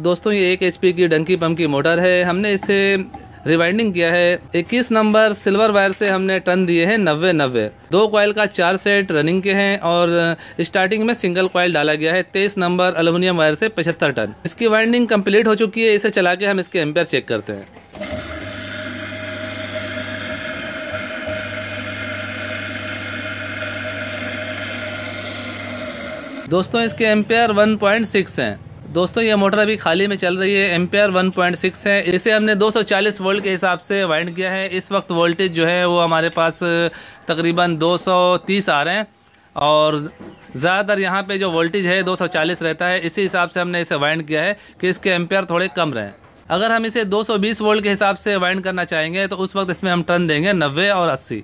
दोस्तों, ये एक एच की डंकी पम्प की मोटर है। हमने इसे रिवाइंडिंग किया है। 21 नंबर सिल्वर वायर से हमने टन दिए हैं नब्बे नब्बे। दो कॉयल का चार सेट रनिंग के हैं और स्टार्टिंग में सिंगल कॉयल डाला गया है। तेईस नंबर अल्यूमिनियम वायर से पचहत्तर टन। इसकी वाइंडिंग कंप्लीट हो चुकी है। इसे चला के हम इसके एम्पेयर चेक करते हैं। दोस्तों, इसके एम्पेयर 1.6 हैं। दोस्तों, ये मोटर अभी खाली में चल रही है एम्पेयर 1.6 है। इसे हमने 240 वोल्ट के हिसाब से वाइंड किया है। इस वक्त वोल्टेज जो है, वो हमारे पास, तकरीबन 230 आ रहे हैं। और ज़्यादातर यहाँ पे जो वोल्टेज है 240 रहता है। इसी हिसाब से हमने इसे वाइंड किया है कि इसके एम्पेयर थोड़े कम रहें। अगर हम इसे 220 वोल्ट के हिसाब से वाइंड करना चाहेंगे तो उस वक्त इसमें हम टर्न देंगे 90 और 80